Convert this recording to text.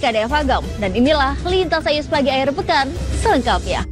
saya Dea Fagam dan inilah Lintas Ayu Pagi Air Pekan selengkapnya.